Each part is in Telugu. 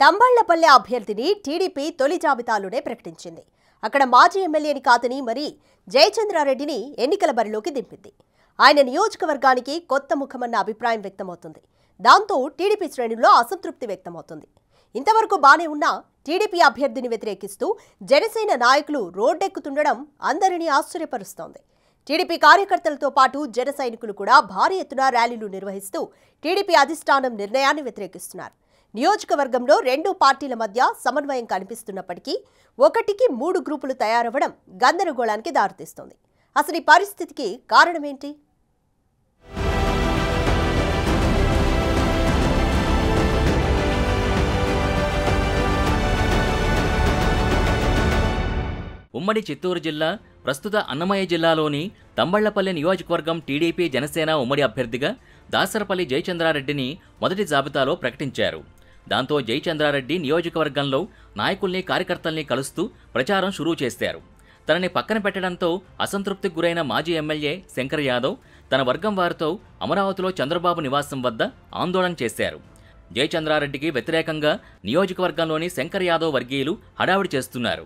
తంబళ్ళపల్లె అభ్యర్థిని టీడీపీ తొలి జాబితాలోనే ప్రకటించింది. అక్కడ మాజీ ఎమ్మెల్యేని కాదని మరి జయచంద్రారెడ్డిని ఎన్నికల బరిలోకి దింపింది. ఆయన నియోజకవర్గానికి కొత్త ముఖమన్న అభిప్రాయం వ్యక్తమవుతుంది. దాంతో టీడీపీ శ్రేణుల్లో అసంతృప్తి వ్యక్తమవుతుంది. ఇంతవరకు బానే ఉన్నా టీడీపీ అభ్యర్థిని వ్యతిరేకిస్తూ జనసేన నాయకులు రోడ్డెక్కుతుండడం అందరినీ ఆశ్చర్యపరుస్తోంది. టీడీపీ కార్యకర్తలతో పాటు జన సైనికులు కూడా భారీ ఎత్తున ర్యాలీలు నిర్వహిస్తూ టీడీపీ అధిష్టానం నిర్ణయాన్ని వ్యతిరేకిస్తున్నారు. నియోజకవర్గంలో రెండు పార్టీల మధ్య సమన్వయం కనిపిస్తున్నప్పటికీ ఒకటికి మూడు గ్రూపులు తయారవ్వడం గందరగోళానికి దారితీస్తోంది. అసలు ఈ పరిస్థితికి కారణమేంటి? ఉమ్మడి చిత్తూరు జిల్లా ప్రస్తుత అన్నమయ్య జిల్లాలోని తంబళ్ళపల్లి నియోజకవర్గం టీడీపీ జనసేన ఉమ్మడి అభ్యర్థిగా దాసరపల్లి జయచంద్రారెడ్డిని మొదటి జాబితాలో ప్రకటించారు. దాంతో జయచంద్రారెడ్డి నియోజకవర్గంలో నాయకుల్ని కార్యకర్తల్ని కలుస్తూ ప్రచారం షురూ చేశారు తనని పక్కన పెట్టడంతో అసంతృప్తికి గురైన మాజీ ఎమ్మెల్యే శంకర్ యాదవ్ తన వర్గం వారితో అమరావతిలో చంద్రబాబు నివాసం వద్ద ఆందోళన చేశారు. జయచంద్రారెడ్డికి వ్యతిరేకంగా నియోజకవర్గంలోని శంకర్ యాదవ్ వర్గీయులు హడావిడి చేస్తున్నారు.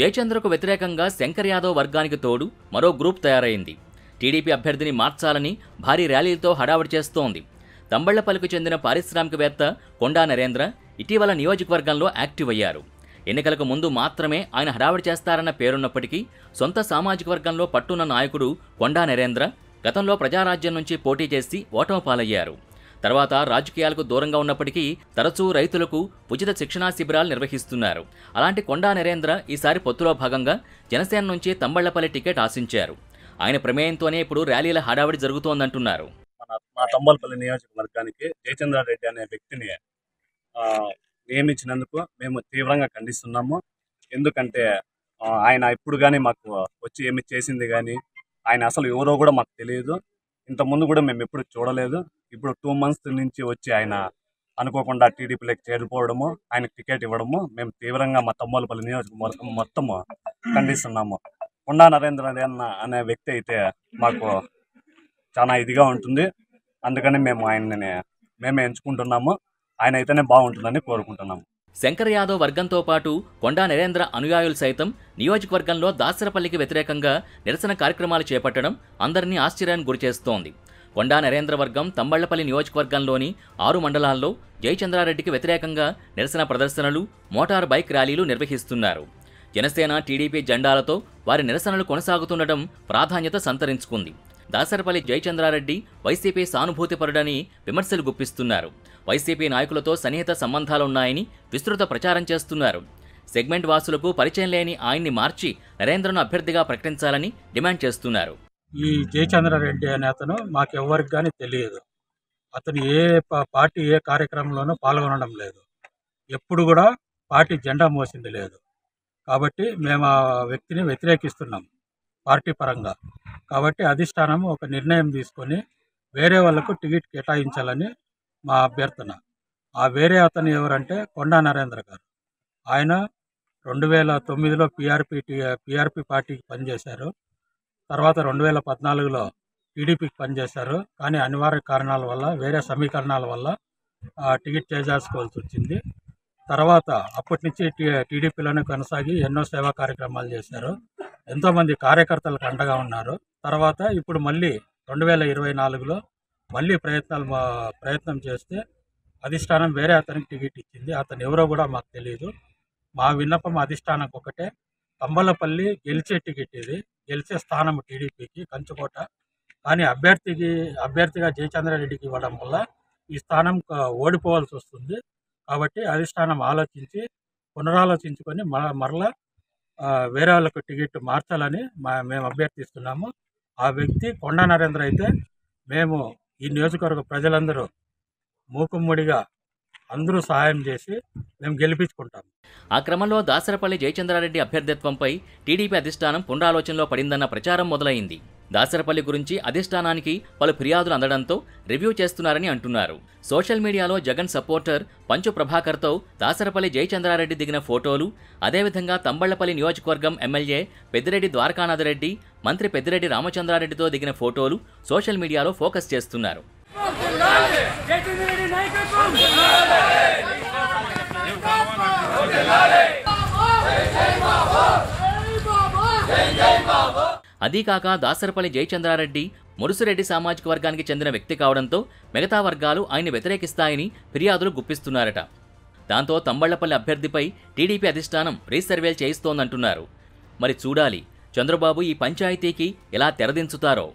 జయచంద్రకు వ్యతిరేకంగా శంకర్ యాదవ్ వర్గానికి తోడు మరో గ్రూప్ తయారైంది. టీడీపీ అభ్యర్థిని మార్చాలని భారీ ర్యాలీలతో హడావుడి చేస్తోంది. తంబళ్ళపల్లికి చెందిన పారిశ్రామికవేత్త కొండా నరేంద్ర ఇటీవల నియోజకవర్గంలో యాక్టివ్ అయ్యారు. ఎన్నికలకు ముందు మాత్రమే ఆయన హడావుడి చేస్తారన్న పేరున్నప్పటికీ సొంత సామాజిక వర్గంలో పట్టున్న నాయకుడు కొండా నరేంద్ర గతంలో ప్రజారాజ్యం నుంచి పోటీ చేసి ఓటమి పాలయ్యారు తర్వాత రాజకీయాలకు దూరంగా ఉన్నప్పటికీ తరచూ రైతులకు ఉచిత శిక్షణా శిబిరాలు నిర్వహిస్తున్నారు. అలాంటి కొండా నరేంద్ర ఈసారి పొత్తులో భాగంగా జనసేన నుంచి తంబళ్ళపల్లి టికెట్ ఆశించారు. ఆయన ప్రమేయంతోనే ఇప్పుడు ర్యాలీల హడావిడి జరుగుతోందంటున్నారు. మా తంబలపల్లి నియోజకవర్గానికి జయచంద్రారెడ్డి అనే వ్యక్తిని నియమించినందుకు మేము తీవ్రంగా ఖండిస్తున్నాము. ఎందుకంటే ఆయన ఇప్పుడు కానీ మాకు వచ్చి ఏమి చేసింది కానీ ఆయన అసలు ఎవరో కూడా మాకు తెలియదు. ఇంతకుముందు కూడా మేము ఎప్పుడు చూడలేదు. ఇప్పుడు టూ మంత్స్ నుంచి వచ్చి ఆయన అనుకోకుండా టీడీపీలోకి చేరిపోవడము ఆయనకు టికెట్ ఇవ్వడము మేము తీవ్రంగా మా తమ్మలపల్లి నియోజకవర్గం మొత్తము ఖండిస్తున్నాము. కొండా నరేంద్ర అన్న అనే వ్యక్తి అయితే మాకు చాలా ఇదిగా ఉంటుంది. అందుకని మేము ఆయనని మేమే ఎంచుకుంటున్నాము. ఆయన అయితేనే బాగుంటుందని కోరుకుంటున్నాము. శంకర్ యాదవ్ వర్గంతో పాటు కొండా నరేంద్ర అనుయాయులు సైతం నియోజకవర్గంలో దాసరపల్లికి వ్యతిరేకంగా నిరసన కార్యక్రమాలు చేపట్టడం అందరినీ ఆశ్చర్యానికి గురిచేస్తోంది కొండా నరేంద్ర వర్గం తంబళ్ళపల్లి నియోజకవర్గంలోని ఆరు మండలాల్లో జయచంద్రారెడ్డికి వ్యతిరేకంగా నిరసన ప్రదర్శనలు మోటార్ బైక్ ర్యాలీలు నిర్వహిస్తున్నారు. జనసేన టీడీపీ జెండాలతో వారి నిరసనలు కొనసాగుతుండటం ప్రాధాన్యత సంతరించుకుంది. దాసరపల్లి జయచంద్రారెడ్డి వైసీపీ సానుభూతిపరుడని విమర్శలు గుప్పిస్తున్నారు. వైసీపీ నాయకులతో సన్నిహిత సంబంధాలున్నాయని విస్తృత ప్రచారం చేస్తున్నారు. సెగ్మెంట్ వాసులకు పరిచయం లేని ఆయన్ని మార్చి నరేంద్రను అభ్యర్థిగా ప్రకటించాలని డిమాండ్ చేస్తున్నారు. ఈ జయచంద్రారెడ్డి అనే అతను మాకు కానీ తెలియదు. అతను ఏ పార్టీ ఏ కార్యక్రమంలోనూ పాల్గొనడం లేదు. ఎప్పుడు కూడా పార్టీ జెండా మోసింది లేదు. కాబట్టి మేము ఆ వ్యక్తిని వ్యతిరేకిస్తున్నాం పార్టీ పరంగా. కాబట్టి అధిష్టానం ఒక నిర్ణయం తీసుకొని వేరే వాళ్ళకు టికెట్ కేటాయించాలని మా అభ్యర్థన. ఆ వేరే అతను ఎవరంటే కొండా నరేంద్ర గారు. ఆయన రెండు వేల తొమ్మిదిలో పిఆర్పి పిఆర్పి పార్టీకి పనిచేశారు. తర్వాత రెండు వేల పద్నాలుగులో టీడీపీకి పనిచేశారు. కానీ అనివార్య కారణాల వల్ల వేరే సమీకరణాల వల్ల ఆ, టికెట్ చేజార్చుకోవాల్సి వచ్చింది. తర్వాత అప్పటి నుంచి టీడీపీలోనే కొనసాగి ఎన్నో సేవా కార్యక్రమాలు చేశారు. ఎంతోమంది కార్యకర్తలకు అండగా ఉన్నారు. తర్వాత ఇప్పుడు మళ్ళీ రెండు వేల ఇరవై నాలుగులో మళ్ళీ ప్రయత్నాలు మా- ప్రయత్నం చేస్తే అధిష్టానం వేరే అతనికి టికెట్ ఇచ్చింది. అతను ఎవరో కూడా మాకు తెలియదు మా విన్నపం అధిష్టానం ఒకటే. తంబలపల్లి గెలిచే టికెట్ ఇది. గెలిచే స్థానం టీడీపీకి కంచుకోట. కానీ అభ్యర్థికి అభ్యర్థిగా జయచంద్రారెడ్డికి ఇవ్వడం వల్ల ఈ స్థానం ఓడిపోవాల్సి వస్తుంది. కాబట్టి అధిష్టానం ఆలోచించి పునరాలోచించుకొని మర మరలా వేరే వాళ్ళకు టికెట్ మార్చాలని మా మేము అభ్యర్థిస్తున్నాము. ఆ వ్యక్తి కొండా నరేంద్ర అయితే మేము ఈ నియోజకవర్గ ప్రజలందరూ మూకుమ్మడిగా అందరూ సహాయం చేసి మేము గెలిపించుకుంటాం. ఆ క్రమంలో దాసరపల్లి జయచంద్రారెడ్డి అభ్యర్థిత్వంపై టీడీపీ అధిష్టానం పునరాలోచనలో పడిందన్న ప్రచారం మొదలైంది. దాసరపల్లి గురించి అధిష్టానానికి పలు ఫిర్యాదులు అందడంతో రివ్యూ చేస్తున్నారని అంటున్నారు. సోషల్ మీడియాలో జగన్ సపోర్టర్ పంచు ప్రభాకర్తో దాసరపల్లి జయచంద్రారెడ్డి దిగిన ఫోటోలు అదేవిధంగా తంబళ్ళపల్లి నియోజకవర్గం ఎమ్మెల్యే పెద్దిరెడ్డి ద్వారకానాథరెడ్డి మంత్రి పెద్దిరెడ్డి రామచంద్రారెడ్డితో దిగిన ఫోటోలు సోషల్ మీడియాలో ఫోకస్ చేస్తున్నారు. అదీకాక దాసరపల్లి జయచంద్రారెడ్డి మురుసురెడ్డి సామాజిక వర్గానికి చెందిన వ్యక్తి కావడంతో మిగతా వర్గాలు ఆయన్ని వ్యతిరేకిస్తాయని ఫిర్యాదులు గుప్పిస్తున్నారట. దాంతో తంబళ్ళపల్లి అభ్యర్థిపై టీడీపీ అధిష్టానం రీసర్వేలు చేయిస్తోందంటున్నారు. మరి చూడాలి చంద్రబాబు ఈ పంచాయతీకి ఎలా తెరదించుతారో.